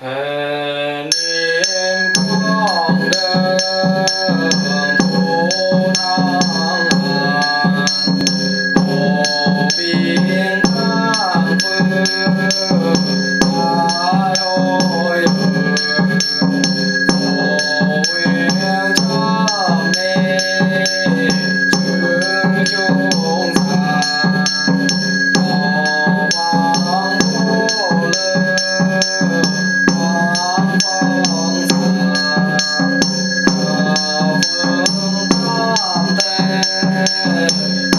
晨光升，出太阳，路边上飞彩云。Yeah.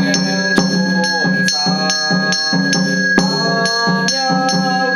내게는 동사 하며